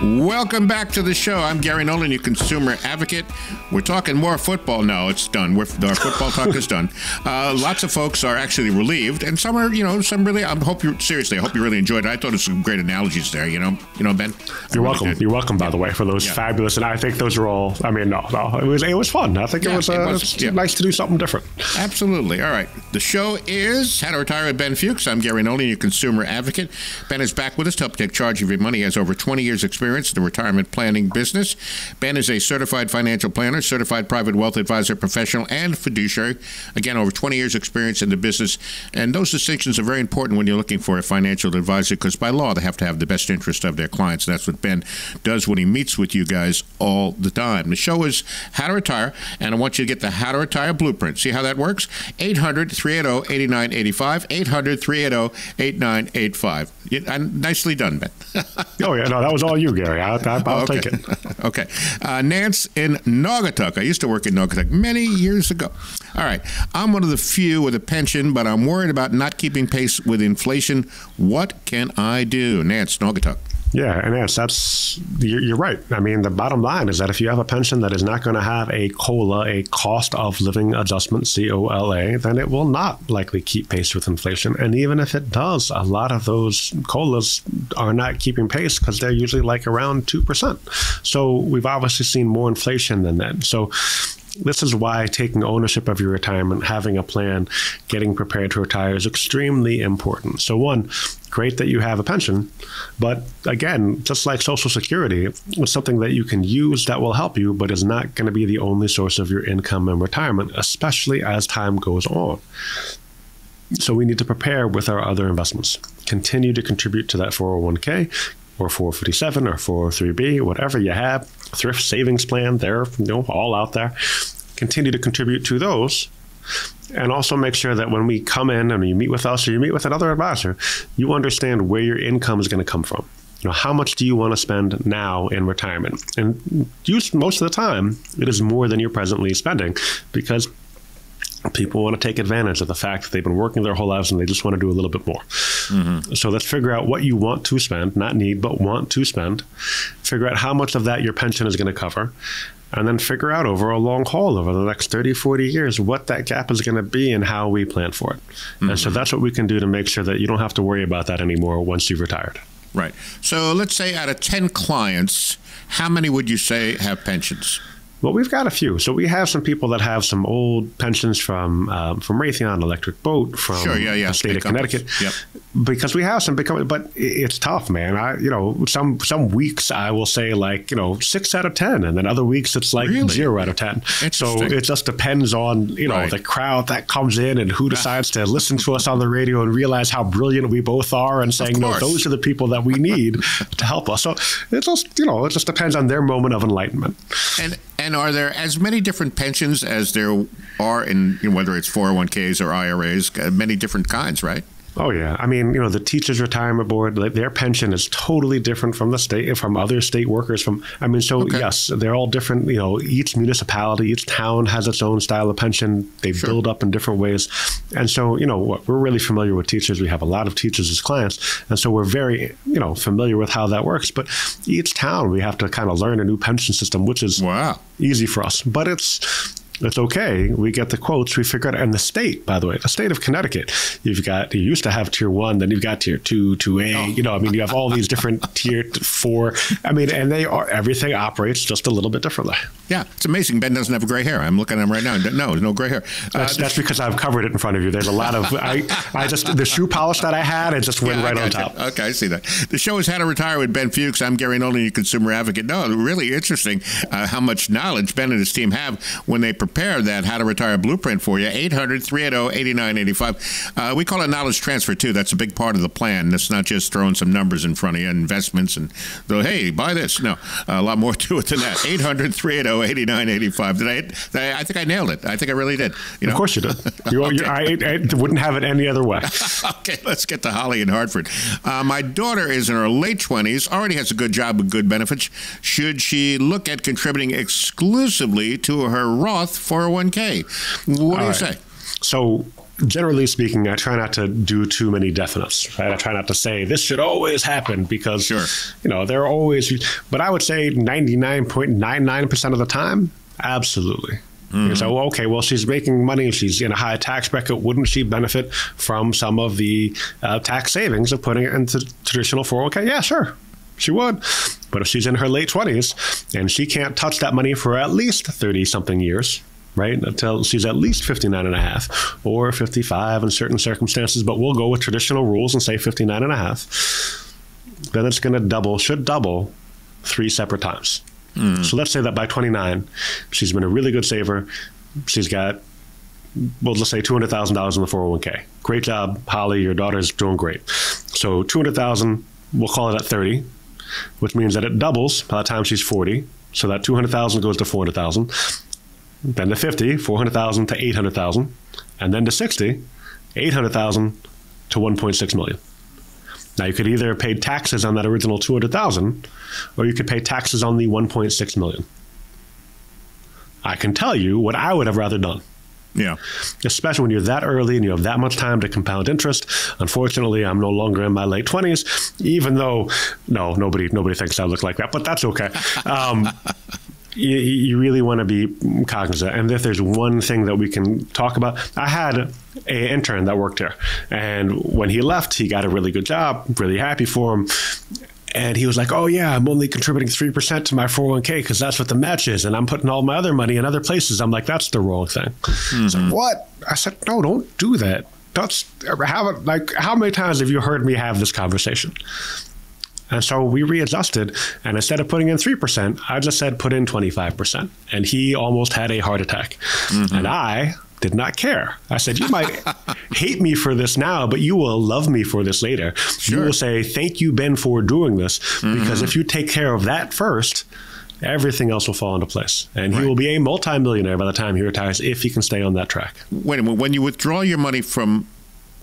Welcome back to the show. I'm Gary Nolan, your consumer advocate. We're talking more football now. It's done. We're, our football talk is done. Uh, lots of folks are actually relieved, and some are, you know, some really. I hope you seriously. I hope you really enjoyed it. I thought there's some great analogies there. You know, you know, Ben. You're welcome. You're welcome, by the way, for those Yeah. fabulous. And I think those are all. I mean, no, no, it was it was fun. I think it was, uh, it was, yeah. nice to do something different. Absolutely. All right. The show is How to Retire with Ben Fuchs. I'm Gary Nolan, your consumer advocate. Ben is back with us to help take charge of your money. He has over 20 years' experience in the retirement planning business. Ben is a certified financial planner, certified private wealth advisor, professional, and fiduciary. Again, over 20 years' experience in the business. And those distinctions are very important when you're looking for a financial advisor because by law, they have to have the best interest of their clients. That's what Ben does when he meets with you guys all the time. The show is How to Retire, and I want you to get the How to Retire blueprint. See how that works? 800 380 8985. 800 380 8985. Nicely done, Ben. Oh yeah, no, that was all you, Gary. I, I, I'll okay. take it. okay. Uh, Nance in Naugatuck. I used to work in Naugatuck many years ago. All right. I'm one of the few with a pension, but I'm worried about not keeping pace with inflation. What can I do? Nance, Naugatuck. Yeah, and yes, that's you're, right. I mean, the bottom line is that if you have a pension that is not going to have a COLA, a cost of living adjustment, C O L A, then it will not likely keep pace with inflation. And even if it does, a lot of those COLAs are not keeping pace because they're usually like around two percent. So we've obviously seen more inflation than that. So this is why taking ownership of your retirement, having a plan, getting prepared to retire is extremely important. So, one, great that you have a pension, but again, just like Social Security, it's something that you can use that will help you, but is not going to be the only source of your income in retirement, especially as time goes on. So, we need to prepare with our other investments. Continue to contribute to that 401k or 457 or 403b, whatever you have, thrift savings plan, they're you know all out there. Continue to contribute to those. And also make sure that when we come in and you meet with us or you meet with another advisor, you understand where your income is going to come from. You know, how much do you want to spend now in retirement? And most of the time, it is more than you're presently spending because people want to take advantage of the fact that they've been working their whole lives and they just want to do a little bit more. Mm-hmm. So let's figure out what you want to spend, not need, but want to spend. Figure out how much of that your pension is going to cover. And then figure out over a long haul, over the next 30, 40 years, what that gap is going to be and how we plan for it. And so mm-hmm. that's what we can do to make sure that you don't have to worry about that anymore once you've retired. Right. So let's say out of 10 clients, how many would you say have pensions? Well, we've got a few. So we have some people that have some old pensions from um, from Raytheon Electric Boat, from Sure, yeah, yeah, the state big of companies. Connecticut. Yep. Because we have some big companies, but it's tough, man. I, you know, some some weeks I will say like you know six out of ten, and then other weeks it's like Really? zero out of ten. So it just depends on you know Right. the crowd that comes in and who decides to listen to us on the radio and realize how brilliant we both are, and saying no, those are the people that we need to help us. So it just you know it just depends on their moment of enlightenment. And and are there as many different pensions as there are in you know, whether it's 401ks or IRAs, uh, many different kinds, right? Oh yeah, I mean, you know, the teachers' retirement board, their pension is totally different from the state, from other state workers. From, I mean, so Okay. yes, they're all different. You know, each municipality, each town has its own style of pension. They build up in different ways, and so you know, we're really familiar with teachers. We have a lot of teachers as clients, and so we're very, you know, familiar with how that works. But each town, we have to kind of learn a new pension system, which is Wow. easy for us. But it's it's okay. We get the quotes. We figure out. And the state, by the way, the state of Connecticut, you've got you used to have tier one, then you've got tier two, two A. You know, I mean, you have all these different tier four. I mean, and they are everything operates just a little bit differently. Yeah, it's amazing. Ben doesn't have gray hair. I'm looking at him right now. No, there's no gray hair. Uh, That's, that's because I've covered it in front of you. There's a lot of I, I just the shoe polish that I had, it just went Yeah, right on top. Okay, I see that. The show is How to Retire with Ben Fuchs. I'm Gary Nolan, your consumer advocate. No, really interesting uh, how much knowledge Ben and his team have when they prepare that How to Retire Blueprint for you. 800 380 8985. Uh, We call it knowledge transfer, too. That's a big part of the plan. It's not just throwing some numbers in front of you, investments, and go, hey, buy this. No, a lot more to it than that. 800 380 8985. Did I, did I? I think I nailed it. I think I really did. You know? Of course you did. You, you, I, I wouldn't have it any other way. okay, let's get to Holly in Hartford. Uh, my daughter is in her late 20s, already has a good job with good benefits. Should she look at contributing exclusively to her Roth 401k? What do All you right. say? So, generally speaking, I try not to do too many definites. Right? I try not to say this should always happen because Sure. you know there are always. But I would say ninety nine point nine nine percent of the time, absolutely. Say, well, okay, well, she's making money. She's in a high tax bracket. Wouldn't she benefit from some of the uh, tax savings of putting it into traditional 401k? Yeah, sure. She would. But if she's in her late 20s and she can't touch that money for at least 30 something years, right? Until she's at least 59 and a half or 55 in certain circumstances, but we'll go with traditional rules and say 59 and a half. Then it's going to double, should double three separate times. Hmm. So let's say that by 29, she's been a really good saver. She's got, well, let's say $200,000 in the 401k. Great job, Holly. Your daughter's doing great. So 200,000, we'll call it at 30, which means that it doubles by the time she's 40. So that 200,000 goes to 400,000. Then to 50, 400,000 to 800,000. And then to 60, 800,000 to 1.6 million. Now you could either pay taxes on that original 200,000 or you could pay taxes on the 1.6 million. I can tell you what I would have rather done Yeah. especially when you're that early and you have that much time to compound interest. Unfortunately, I'm no longer in my late 20s, even though no, nobody nobody thinks I look like that, but that's okay. Um, you, you really want to be cognizant. And if there's one thing that we can talk about, I had an intern that worked here, and when he left, he got a really good job. Really happy for him. And he was like, "Oh yeah, I'm only contributing three percent to my 401k because that's what the match is, and I'm putting all my other money in other places." I'm like, "That's the wrong thing." Like, mm-hmm. "What?" I said, "No, don't do that. That's how like how many times have you heard me have this conversation?" And so we readjusted, and instead of putting in three percent, I just said put in twenty five percent, and he almost had a heart attack, and mm-hmm. I did not care. I said, "You might hate me for this now, but you will love me for this later. You will say thank you, Ben, for doing this, because mm-hmm. if you take care of that first, everything else will fall into place, and he will be a multimillionaire by the time he retires if he can stay on that track." Wait a minute. When you withdraw your money from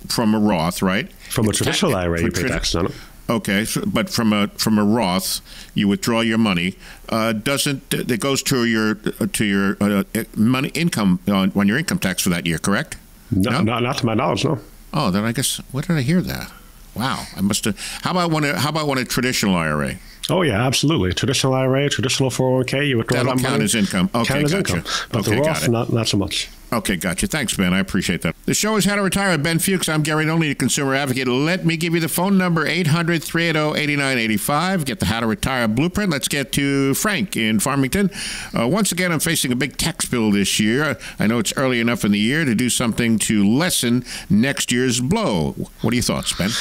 from a Roth, right? From a traditional ta- IRA, you pay taxes on it. Okay, so, but from a from a Roth, you withdraw your money. Uh, doesn't it goes to your to your uh, money income on, on your income tax for that year? Correct? No, Not, not to my knowledge, no. Oh, then I guess where did I hear that? Wow, I must have. How about one? How about one a traditional IRA? Oh yeah, absolutely. Traditional IRA, traditional 401k, you withdraw That'll that count money. as income. Okay, count as gotcha. income. But Okay, the Roth, not not so much. Okay, gotcha. Thanks, Ben. I appreciate that. The show is How to Retire with Ben Fuchs. I'm Gary Nolan, the consumer advocate. Let me give you the phone number 800 380 8985. Get the How to Retire blueprint. Let's get to Frank in Farmington. Uh, once again, I'm facing a big tax bill this year. I know it's early enough in the year to do something to lessen next year's blow. What are your thoughts, Ben?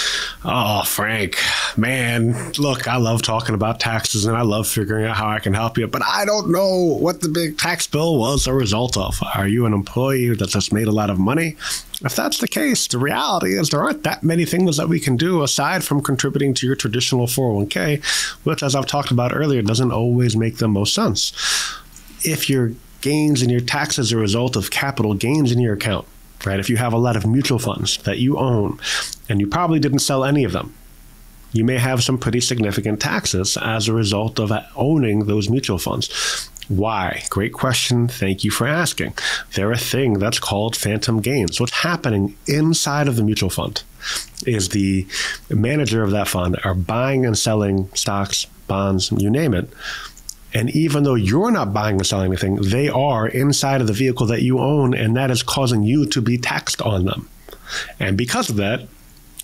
Oh, Frank, man, look, I love talking about taxes and I love figuring out how I can help you, but I don't know what the big tax bill was a result of. Are you an employee that just made a lot of money? If that's the case, the reality is there aren't that many things that we can do aside from contributing to your traditional 401k, which, as I've talked about earlier, doesn't always make the most sense. If your gains in your taxes are a result of capital gains in your account, right? If you have a lot of mutual funds that you own and you probably didn't sell any of them, you may have some pretty significant taxes as a result of owning those mutual funds. Why? Great question. Thank you for asking. They're a thing that's called phantom gains. What's happening inside of the mutual fund is the manager of that fund are buying and selling stocks, bonds, you name it. And even though you're not buying or selling anything, they are inside of the vehicle that you own, and that is causing you to be taxed on them. And because of that,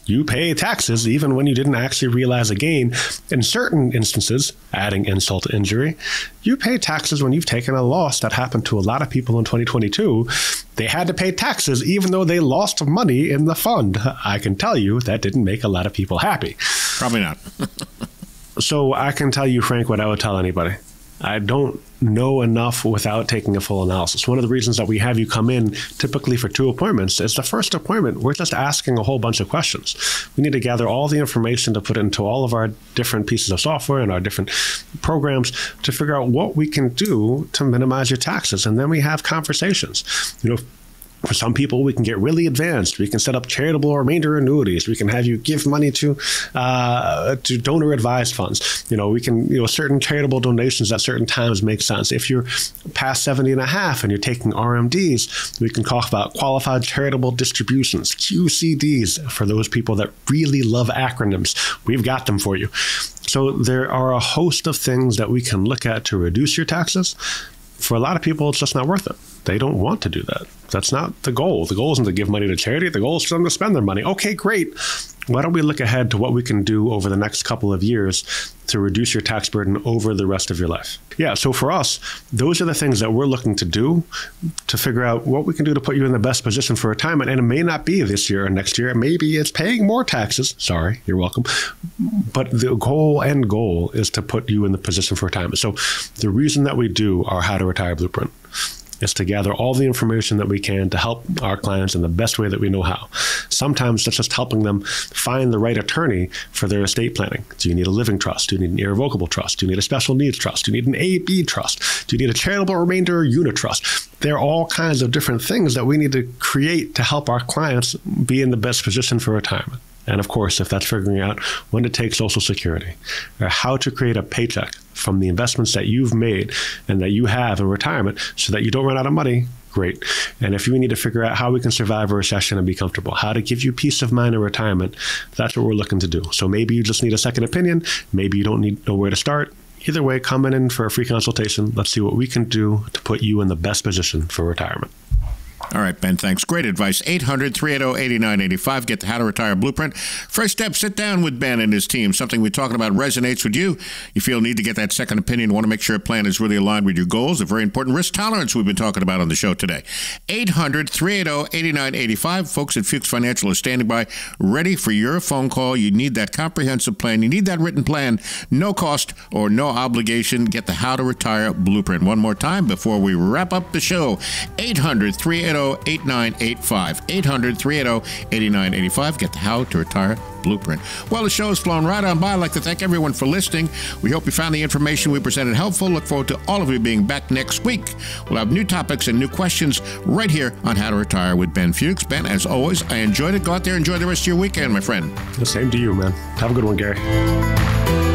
you pay taxes even when you didn't actually realize a gain. In certain instances, adding insult to injury, you pay taxes when you've taken a loss that happened to a lot of people in 2022. They had to pay taxes even though they lost money in the fund. I can tell you that didn't make a lot of people happy. Probably not. So I can tell you, Frank, what I would tell anybody. I don't know enough without taking a full analysis. One of the reasons that we have you come in typically for two appointments is the first appointment, we're just asking a whole bunch of questions. We need to gather all the information to put into all of our different pieces of software and our different programs to figure out what we can do to minimize your taxes. And then we have conversations. You know, for some people, we can get really advanced. We can set up charitable remainder annuities. We can have you give money to uh, to donor advised funds. You know, we can you know certain charitable donations at certain times make sense. If you're past 70 and a half and you're taking RMDs, we can talk about qualified charitable distributions, QCDs, for those people that really love acronyms. We've got them for you. So there are a host of things that we can look at to reduce your taxes. For a lot of people, it's just not worth it. They don't want to do that. That's not the goal. The goal isn't to give money to charity. The goal is for them to spend their money. Okay, great. Why don't we look ahead to what we can do over the next couple of years to reduce your tax burden over the rest of your life? Yeah, so for us, those are the things that we're looking to do to figure out what we can do to put you in the best position for retirement. And it may not be this year or next year. Maybe it's paying more taxes. Sorry, you're welcome. But the goal and goal is to put you in the position for retirement. So the reason that we do our How to Retire Blueprint is to gather all the information that we can to help our clients in the best way that we know how. Sometimes that's just helping them find the right attorney for their estate planning. Do you need a living trust? Do you need an irrevocable trust? Do you need a special needs trust? Do you need an AB trust? Do you need a charitable remainder unitrust? There are all kinds of different things that we need to create to help our clients be in the best position for retirement. And of course, if that's figuring out when to take Social Security or how to create a paycheck from the investments that you've made and that you have in retirement so that you don't run out of money, great. And if you need to figure out how we can survive a recession and be comfortable, how to give you peace of mind in retirement, that's what we're looking to do. So maybe you just need a second opinion. Maybe you don't need know where to start. Either way, come in for a free consultation. Let's see what we can do to put you in the best position for retirement. All right, Ben, thanks. Great advice. 800 380 8985. Get the How to Retire Blueprint. First step, sit down with Ben and his team. Something we're talking about resonates with you. You feel need to get that second opinion, want to make sure a plan is really aligned with your goals. A very important risk tolerance we've been talking about on the show today. 800 380 8985. Folks at Fuchs Financial are standing by, ready for your phone call. You need that comprehensive plan. You need that written plan. No cost or no obligation. Get the How to Retire Blueprint. One more time before we wrap up the show. 800 380 8985. 800 380 8985. Get the How to Retire Blueprint. Well, the show has flown right on by. I'd like to thank everyone for listening. We hope you found the information we presented helpful. Look forward to all of you being back next week. We'll have new topics and new questions right here on How to Retire with Ben Fuchs. Ben, as always, I enjoyed it. Go out there, enjoy the rest of your weekend, my friend. The same to you, man. Have a good one, Gary.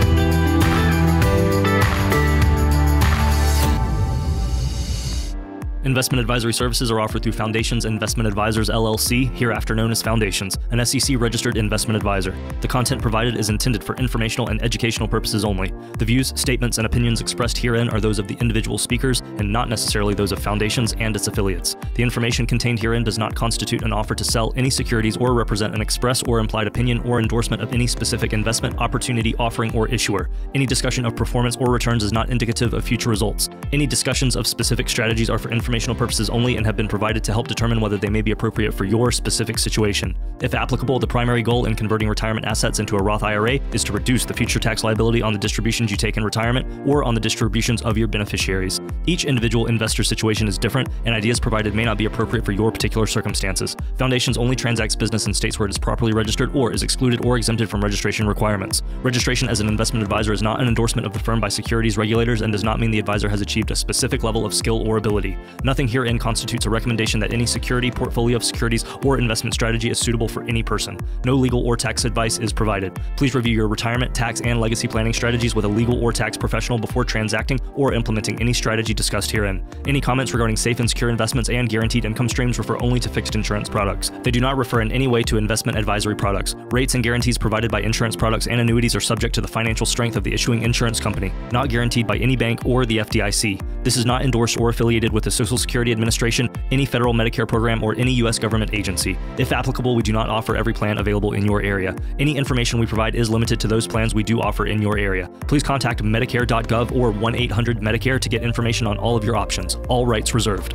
Investment advisory services are offered through Foundations Investment Advisors LLC, hereafter known as Foundations, an SEC registered investment advisor. The content provided is intended for informational and educational purposes only. The views, statements, and opinions expressed herein are those of the individual speakers and not necessarily those of Foundations and its affiliates. The information contained herein does not constitute an offer to sell any securities or represent an express or implied opinion or endorsement of any specific investment, opportunity, offering, or issuer. Any discussion of performance or returns is not indicative of future results. Any discussions of specific strategies are for information informational purposes only and have been provided to help determine whether they may be appropriate for your specific situation. If applicable, the primary goal in converting retirement assets into a Roth IRA is to reduce the future tax liability on the distributions you take in retirement or on the distributions of your beneficiaries. Each individual investor situation is different, and ideas provided may not be appropriate for your particular circumstances. Foundations only transacts business in states where it is properly registered or is excluded or exempted from registration requirements. Registration as an investment advisor is not an endorsement of the firm by securities regulators and does not mean the advisor has achieved a specific level of skill or ability. Nothing herein constitutes a recommendation that any security, portfolio of securities, or investment strategy is suitable for any person. No legal or tax advice is provided. Please review your retirement, tax, and legacy planning strategies with a legal or tax professional before transacting or implementing any strategy discussed herein. Any comments regarding safe and secure investments and guaranteed income streams refer only to fixed insurance products. They do not refer in any way to investment advisory products. Rates and guarantees provided by insurance products and annuities are subject to the financial strength of the issuing insurance company, not guaranteed by any bank or the FDIC. This is not endorsed or affiliated with the Social Security Administration, any federal Medicare program, or any U.S. government agency. If applicable, we do not offer every plan available in your area. Any information we provide is limited to those plans we do offer in your area. Please contact Medicare.gov or 1 800 Medicare to get information on all of your options. All rights reserved.